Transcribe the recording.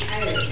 tired.